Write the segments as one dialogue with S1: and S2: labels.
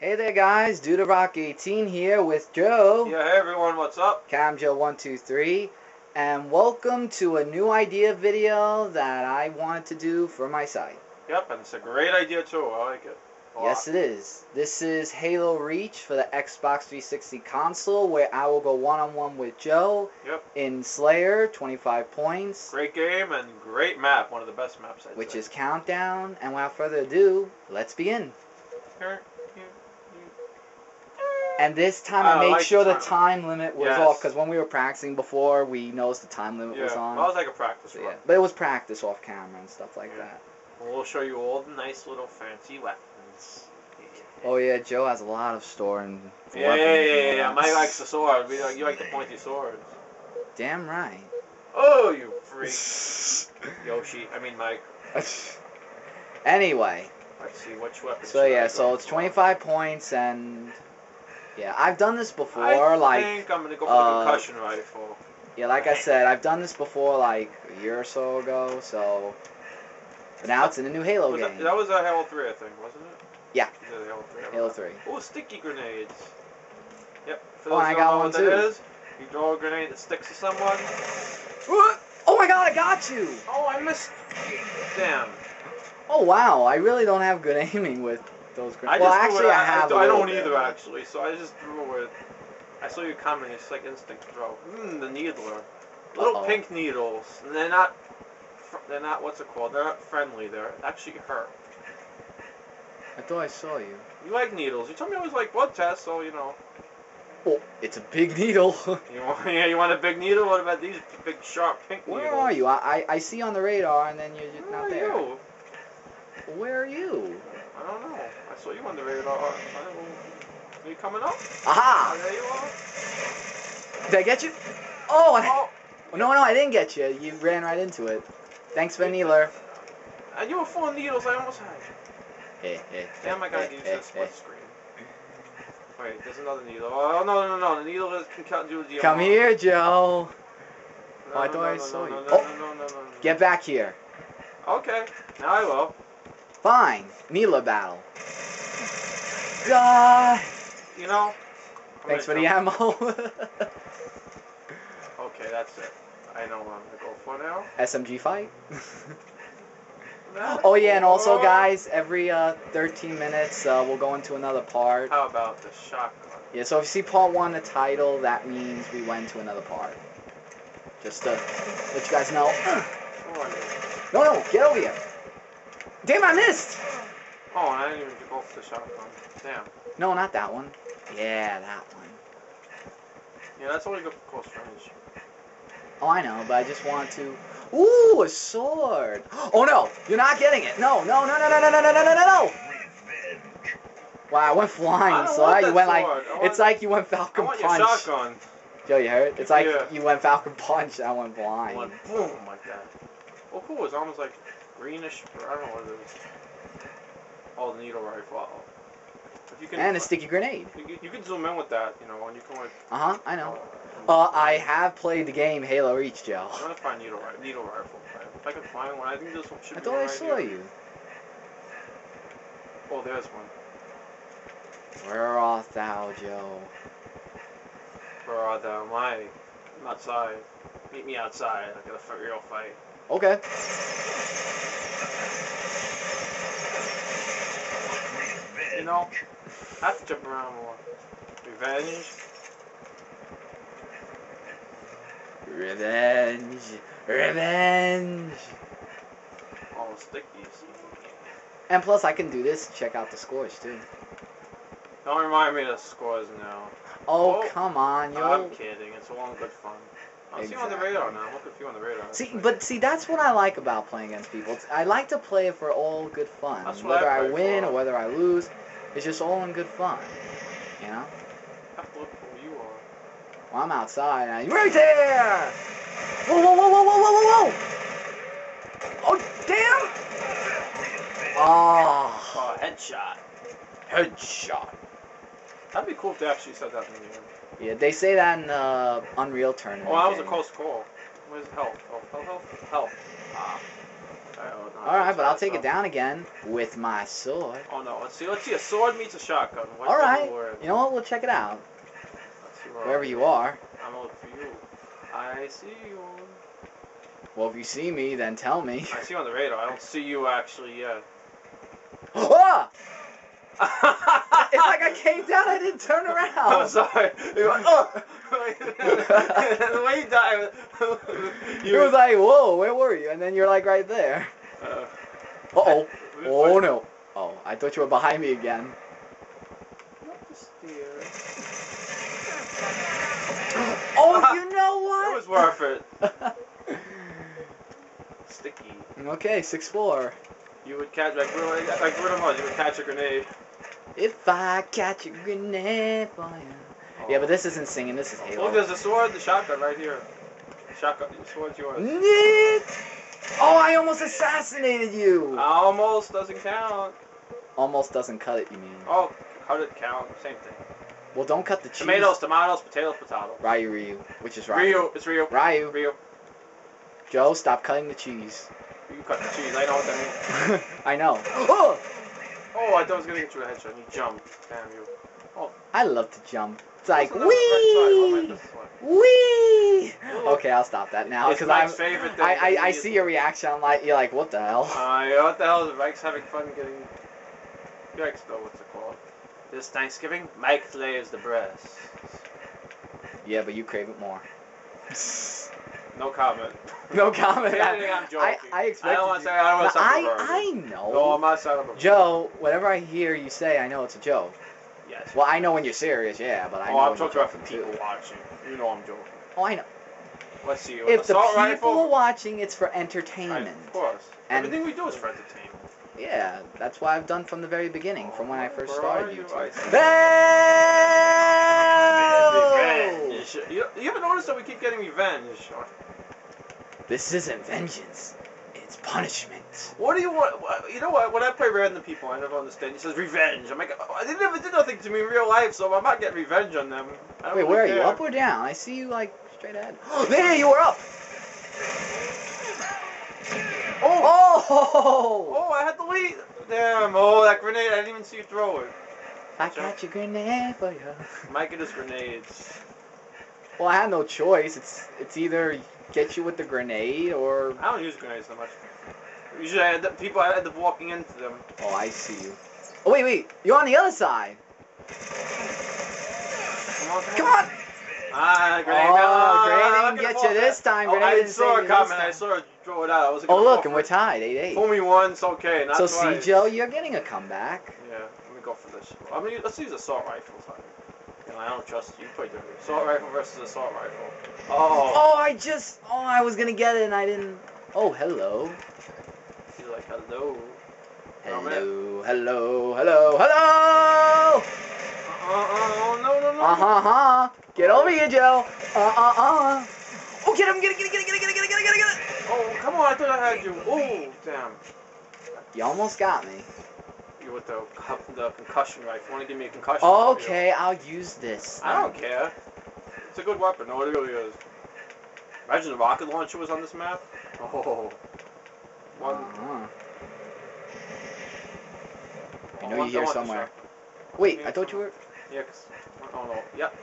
S1: Hey there guys, Dude Rock 18 here with Joe,
S2: Yeah, hey everyone, what's up?
S1: CptJoe123, and welcome to a new idea video that I wanted to do for my site.
S2: Yep, and it's a great idea too. I like it.
S1: Yes, it is. This is Halo Reach for the Xbox 360 console, where I will go one-on-one with Joe
S2: Yep.
S1: in Slayer, 25 points,
S2: Great game and great map. One of the best maps. I'd
S1: which
S2: say.
S1: is Countdown, and without further ado, let's begin.
S2: Here,
S1: And this time
S2: I
S1: I made
S2: like
S1: sure the
S2: time.
S1: time limit was
S2: Yes.
S1: off, because when we were practicing before, we noticed the time limit
S2: you-
S1: was on.
S2: well, it was like a practice
S1: So, yeah, but it was practice off camera and stuff like
S2: Yeah.
S1: that.
S2: We'll show you all the nice little fancy weapons.
S1: Oh yeah, Joe has a lot of store and
S2: Yeah, yeah, yeah, yeah. Mike likes the sword. We like, you like the pointy swords.
S1: Damn right.
S2: Oh, you freak. Yoshi, I mean Mike.
S1: anyway,
S2: Let's see which weapon.
S1: so yeah, so it's
S2: for?
S1: 25 points and yeah, I've done this before.
S2: I
S1: like
S2: think I'm gonna go for
S1: uh,
S2: the concussion rifle.
S1: yeah, like I said, I've done this before like a year or so ago. So, but now it's in the new Halo
S2: Was
S1: game.
S2: that, that was a Halo 3, I think, wasn't it?
S1: Yeah.
S2: Did Halo 3.
S1: Halo 3.
S2: Oh, sticky grenades. Yep. For
S1: Oh, I got one too.
S2: is, you throw a grenade that sticks to someone.
S1: Oh my God, I got you!
S2: Oh, I missed. Damn.
S1: Oh wow, I really don't have good aiming with those
S2: I
S1: grenades.
S2: just
S1: Well, actually,
S2: it,
S1: I have.
S2: I,
S1: a
S2: I
S1: little
S2: don't either,
S1: but-
S2: actually. So I just threw it. I saw you comment. It's like instinct throw. Mmm, the needler. Little
S1: Uh-oh.
S2: pink needles. And they're not. They're not. What's it called? They're not friendly. They're actually hurt.
S1: I thought I saw you.
S2: You like needles. You told me I was like blood tests, so you know.
S1: Oh, it's a big needle.
S2: You want, yeah, you want a big needle? What about these big sharp pink
S1: Where
S2: needles?
S1: are you? I, I I see on the radar, and then you're just
S2: Where
S1: not
S2: are
S1: there.
S2: you?
S1: Where are you?
S2: I don't know. I saw you on the radar. I. Are you coming up? Oh,
S1: Aha!
S2: there you are.
S1: Did I get you? Oh, I,
S2: Oh,
S1: no, no, I didn't get you. You ran right into it. Thanks, Van Needler.
S2: and you were full of needles. I almost had you.
S1: Eh, eh,
S2: Damn, I
S1: eh,
S2: gotta
S1: eh,
S2: use
S1: eh,
S2: this split screen. Wait, there's another needle. Oh, no, no, no. no. The needle is, can cut do the
S1: Come here, Joe.
S2: No,
S1: Oh, I
S2: no,
S1: thought
S2: no,
S1: I saw
S2: no,
S1: you.
S2: No,
S1: Oh.
S2: no, no, no, no, no.
S1: Get back here.
S2: Okay, now I will.
S1: Fine. Needler battle. God.
S2: You know. I'm
S1: Thanks for the ammo.
S2: Okay, that's it. I know what I'm gonna go for now.
S1: SMG fight. Oh yeah, and also guys, every uh, 13 minutes uh, we'll go into another part.
S2: How about the shotgun?
S1: Yeah, so if you see part one, the title, that means we went to another part. Just to let you guys know.
S2: Where are you?
S1: No, no, get over here. Damn, I missed.
S2: Oh, and I didn't even go for the shotgun. Damn.
S1: No, not that one. Yeah, that one.
S2: Yeah, that's only good for close range.
S1: Oh, I know, but I just want to. Ooh, a sword. Oh no, you're not getting it. No, no, no, no, no, no, no, no, no, no, no. Wow, I went
S2: I
S1: flying,
S2: don't
S1: so
S2: want
S1: you went like.
S2: sword. I want-
S1: It's like you went
S2: I
S1: Falcon
S2: want your
S1: Punch.
S2: shotgun.
S1: Joe, you heard? It's like
S2: Yeah.
S1: you went Falcon Punch. I went blind.
S2: One boom like that. Oh, cool. It's almost like greenish. I don't know what it is. Oh, the needle rifle. Uh-oh. If you can,
S1: And a sticky grenade.
S2: You, can- you can zoom in with that, you know, and you can like.
S1: Uh huh. I know. Uh, I have played the game Halo Reach, Joe.
S2: I'm gonna find needle rifle. Needle rifle. If I can find one, I think this one should
S1: I
S2: be
S1: thought
S2: one
S1: I saw you.
S2: Oh, there's one.
S1: Where art thou, Joe?
S2: Where are thou? My. I'm outside. Meet me outside. I got a real fight.
S1: Okay.
S2: You know, I have to jump around. Revenge.
S1: Revenge. Revenge.
S2: Oh, stickies.
S1: And plus, I can do this. Check out the scores too.
S2: Don't remind me of the scores now.
S1: Oh,
S2: Oh,
S1: come on, yo.
S2: I'm kidding. It's all good fun. I'm seeing on the radar now. Look at you on the radar.
S1: See, but see, that's what I like about playing against people. I like to play for all good fun.
S2: That's
S1: whether
S2: I
S1: I, win
S2: for.
S1: or whether I lose, it's just all in good fun. You know?
S2: I have to look for who you are.
S1: Well, I'm outside. I, right there! Whoa, whoa, whoa, whoa, whoa, whoa, whoa, whoa! Oh, damn! Oh,
S2: Oh, headshot.
S1: headshot.
S2: That'd be cool if they actually said that in the game.
S1: Yeah, they say that in uh, Unreal Tournament.
S2: Oh, that was a close call. Where's health? Oh, health, health, health. Ah. Oh, no,
S1: All right, but I'll take it down again with my sword.
S2: Oh no, let's see. Let's see. A sword meets a shotgun.
S1: All right. You know what? We'll check it out.
S2: Let's see where
S1: Wherever you are.
S2: I'm gonna for you. I see you.
S1: Well, if you see me, then tell me.
S2: I see you on the radar. I don't see you actually yet.
S1: ah! It's like I came down, I didn't turn around.
S2: I'm
S1: around.
S2: sorry. You went, oh! the way you died.
S1: You was like, whoa, where were you? And then you're like right there.
S2: Uh,
S1: Uh-oh. Oh, no. Oh, I thought you were behind me again.
S2: Not the steer.
S1: Oh, you know what?
S2: It was worth it. Sticky.
S1: okay, 6-4.
S2: You would catch like really like Bruno Mars. You would catch a grenade.
S1: If I catch a grenade for you. Yeah, but this isn't singing, this is
S2: Look,
S1: Halo.
S2: there's a sword, the shotgun right here. Shotgun, the sword's yours.
S1: Oh, I almost assassinated you.
S2: Almost doesn't count.
S1: Almost doesn't cut it, you mean?
S2: Oh, how did it count? Same thing.
S1: Well, don't cut the cheese.
S2: Tomatoes, tomatoes, potatoes, potato.
S1: Ryu, Ryu, which is Ryu.
S2: Ryu, it's Ryu.
S1: Ryu.
S2: Ryu.
S1: Joe, stop cutting the cheese.
S2: You cut the cheese. I know what that means.
S1: I know. Oh,
S2: Oh, I thought I was gonna get you a headshot. You jumped. Damn you. Oh.
S1: I love to jump. It's like
S2: Also, that was right side. Oh,
S1: wee,
S2: wait, this way.
S1: wee. Okay, I'll stop that now
S2: It's
S1: because I'm.
S2: favorite thing.
S1: I, I, I see your reaction. I'm like, you're like, what the hell?
S2: Uh, yeah, what the hell is Mike's having fun getting. Yikes, though, what's it called? This Thanksgiving, Mike slays the breast.
S1: Yeah, but you crave it more.
S2: No comment.
S1: no comment.
S2: I'm
S1: I,
S2: joking.
S1: I
S2: I
S1: expect.
S2: don't want to say I don't want to sound
S1: I. I
S2: No. I'm not sounding perverted.
S1: Joe, whatever I hear you say, I know it's a joke.
S2: Yes.
S1: Well, I know when you're serious, yeah, but I oh, know
S2: oh, I'm
S1: when
S2: talking about for
S1: joking,
S2: people
S1: too.
S2: watching. You know I'm joking.
S1: Oh, I know.
S2: Let's see.
S1: If the people
S2: rifle.
S1: are watching, it's for
S2: I-
S1: entertainment.
S2: of course.
S1: And-
S2: Everything we do is for entertainment.
S1: Yeah, that's what I've done from the very beginning, from when I first started
S2: you?
S1: YouTube.
S2: I Revenge. You, you ever notice that we keep getting revenge?
S1: This isn't vengeance. It's punishment.
S2: What do you want? You know what? When I play random people, I never understand. He says revenge. I'm like, oh, they never did nothing to me in real life, so I'm not getting revenge on them. I don't
S1: Wait, where are you?
S2: care.
S1: Up or down? I see you like straight ahead. there, you were up.
S2: Oh!
S1: Oh!
S2: Oh, oh I had to lead. Damn. Oh, that grenade. I didn't even see you throw it.
S1: I got your grenade for you.
S2: Mike and his grenades.
S1: Well, I had no choice. It's it's either get you with the grenade or.
S2: I don't use grenades that much. Usually, I end up, people I end up walking into them.
S1: Oh, I see you. Oh wait, wait. You're on the other side.
S2: Come on,
S1: Come on.
S2: Ah, grenade.
S1: Oh, grenade didn't get you
S2: ball.
S1: this time.
S2: Oh,
S1: Grenade
S2: I
S1: didn't
S2: saw it coming. I saw it throw it out. I was
S1: Oh look, and we're tied, eight eight.
S2: Fool me once, okay. Not
S1: So
S2: twice.
S1: Joe, you're getting a comeback.
S2: Yeah, let me go for this. I mean, let's use assault rifle. Time. You know, I don't trust you. Play different. Assault rifle versus assault rifle. Oh,
S1: Oh, I just. Oh, I was gonna get it and I didn't. Oh, hello.
S2: he's like, hello. Oh, man.
S1: Hello, hello, hello, hello!
S2: Uh, uh, no, no, no.
S1: Uh huh, huh. Get over here, Joe. Uh uh uh. Oh, get him, get it, get it, get it, get it, get it, get it, get it, get it, get it.
S2: Oh, come on! I thought I had you. Oh, damn.
S1: You almost got me.
S2: You with the, the concussion rifle. Want to give me a concussion?
S1: Okay, I'll use this.
S2: I don't care. It's a good weapon. No, it really is. Imagine the rocket launcher was on this map. Oh. One.
S1: Uh-huh. I
S2: oh,
S1: know you're here somewhere. Wait, I thought you were.
S2: Yeah, 'cause- oh no. Yep.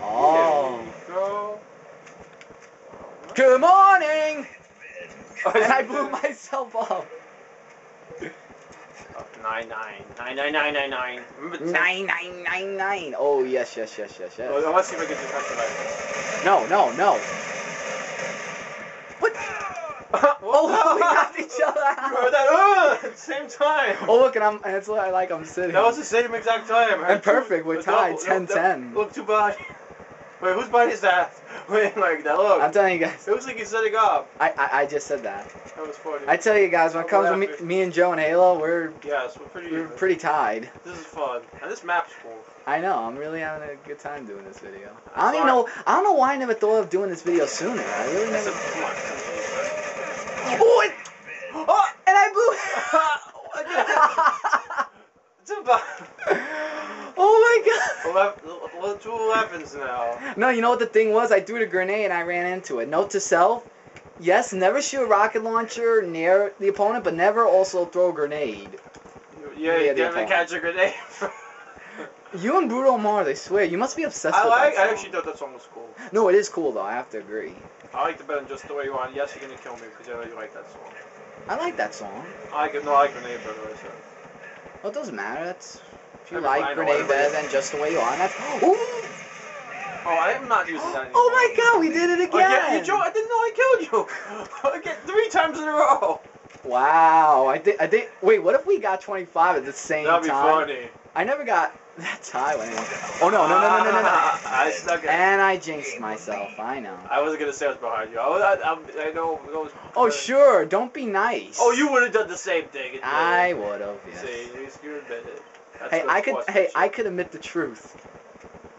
S1: Oh.
S2: Go.
S1: Good morning!
S2: Oh,
S1: And I blew myself up.
S2: Nine nine nine nine nine nine nine. Remember
S1: Nine nine nine nine. Oh yes, yes, yes, yes, yes.
S2: Oh, let's see if get the concussion rifle.
S1: No, no, no. What? Oh, we knocked each other
S2: You heard that? At the same time.
S1: Oh look, and I'm. And it's like like I'm sitting.
S2: That was the same exact time.
S1: And perfect, we're tied,
S2: double-
S1: 10-10.
S2: Look, too bad. Wait, whose body is that? Like that. Look.
S1: I'm telling you guys.
S2: It looks like he's setting up.
S1: I, I I just said that.
S2: That was funny.
S1: I tell you guys, when it comes to me, me and Joe and Halo, we're
S2: yes, we're pretty.
S1: we're pretty tied.
S2: This is fun, and this map's cool.
S1: I know. I'm really having a good time doing this video. I don't even know. I don't know why I never thought of doing this video sooner. I really never.
S2: come on.
S1: Oh, it,
S2: Oh!
S1: and I blew.
S2: It's about
S1: oh my god.
S2: 11, well, two 11s now.
S1: No, you know what the thing was? I threw the grenade and I ran into it. Note to self: yes, never shoot a rocket launcher near the opponent, but never also throw a grenade.
S2: Yeah, you
S1: the
S2: get to
S1: opponent.
S2: catch a grenade.
S1: You and Bruno Mars, I swear, you must be obsessed
S2: I
S1: with
S2: like.
S1: that
S2: I actually thought that song was cool.
S1: No, it is cool though. I have to agree.
S2: I like the better just the way you are. Yes, you're gonna kill me because I know you like that song.
S1: I like that song.
S2: I like it. No, I like grenade better. I said.
S1: Well, it doesn't matter. That's if you like grenade better than just the way you are. That's ooh.
S2: Oh, I am not using that anymore.
S1: Oh my God, we did it
S2: Oh, yeah,
S1: again!
S2: you I didn't know I killed you. Get three times in a row.
S1: Wow, I did. I think. Wait, what if we got 25 at the same time?
S2: That'd be
S1: time?
S2: funny.
S1: I never got that tie when. Oh no no no no no no no!
S2: I stuck it.
S1: And I jinxed myself. I know.
S2: I wasn't gonna say I was behind you. I, was, I, I, I know. I was,
S1: Oh sure, don't be nice.
S2: Oh, you would have done the same thing.
S1: I would have. Yes.
S2: See, you, you admit it. That's
S1: Hey, I could. Hey, I could admit the truth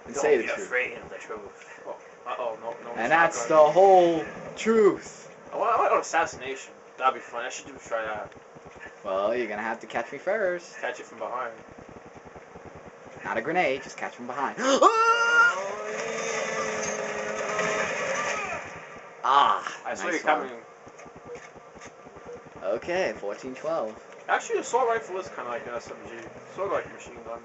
S1: and
S2: Don't
S1: say the
S2: be
S1: truth.
S2: afraid of the truth. Oh, uh-oh, no, no.
S1: And that's the whole truth.
S2: I want, I want an assassination. That'd be fun. I should do try that.
S1: Well, you're gonna have to catch me first.
S2: Catch it from behind.
S1: Not a grenade, just catch from behind. ah,
S2: I saw
S1: nice
S2: you coming.
S1: Okay, 1412.
S2: Actually, the assault rifle is kind of like an SMG. Sort of like a machine gun.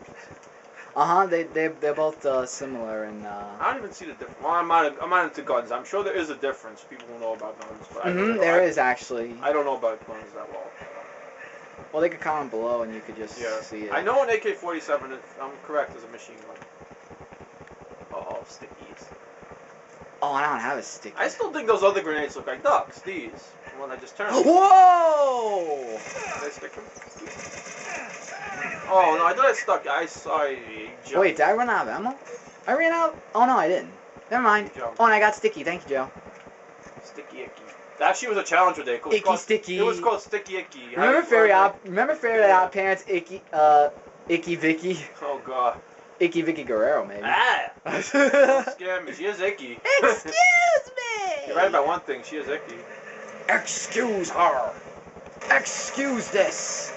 S1: Uh huh. They they they're both uh, similar and. Uh,
S2: I don't even see the difference. Well, I'm not, I'm not into guns. I'm sure there is a difference. People who know about guns, but I
S1: hmm there is actually.
S2: I, I don't know about guns that well.
S1: Well, they could comment below and you could just
S2: Yeah.
S1: see it.
S2: I know an AK-47. is- I'm correct as a machine gun. Oh, stickies.
S1: Oh, I don't have a stick.
S2: I still think those other grenades look like ducks. These, the one I just turned.
S1: Whoa!
S2: Did I stick them? Oh no, I thought I stuck. I saw a.
S1: Wait, did I run out of ammo? I ran out. Oh no, I didn't. Never mind. Oh, and I got sticky. Thank you, Joe.
S2: That actually was a challenge today. It was
S1: Icky
S2: called,
S1: sticky.
S2: It was called sticky icky.
S1: Remember Fairy Op? Remember Fairly OddParents? Icky, uh, Icky Vicky.
S2: Oh god.
S1: Icky Vicky Guerrero, maybe.
S2: Ah! Don't scare me. She is icky.
S1: Excuse me.
S2: You're right about one thing. She is icky.
S1: Excuse her. Excuse this.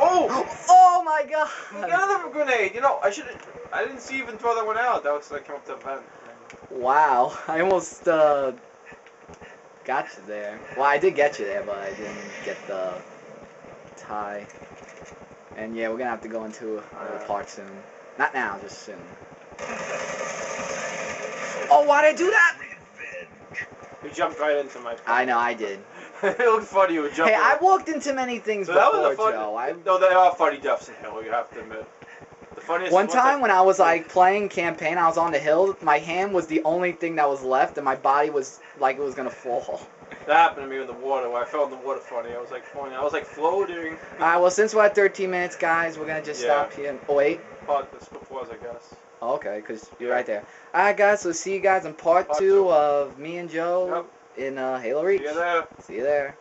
S2: Oh!
S1: Oh my
S2: We got
S1: god.
S2: another grenade. You know, I should. I didn't see even throw that one out. That was like come up to the vent.
S1: Wow, I almost uh got you there. Well, I did get you there, but I didn't get the tie. And yeah, we're gonna have to go into another part soon. Not now, just soon. Oh, why'd I do that?
S2: You jumped right into my.
S1: I know I did.
S2: it looked funny. You jumped.
S1: Hey, I walked into many things
S2: So that
S1: before,
S2: was a fun.
S1: Joe. I
S2: No, there are funny deaths in Halo. You have to admit. Funniest.
S1: One time when I was like playing campaign, I was on the hill. My hand was the only thing that was left, and my body was like it was gonna fall.
S2: That happened to me in the water. Where I fell in the water funny. I was like floating. I was like floating.
S1: All right, well since we're at 13 minutes, guys, we're gonna just
S2: Yeah.
S1: stop here. Oh wait,
S2: Part this before, I guess.
S1: oh, okay, because you're
S2: Yeah.
S1: right there. All right, guys, so see you guys in part,
S2: Part
S1: two
S2: two.
S1: of me and Joe in uh, Halo Reach.
S2: See you there.
S1: See you there.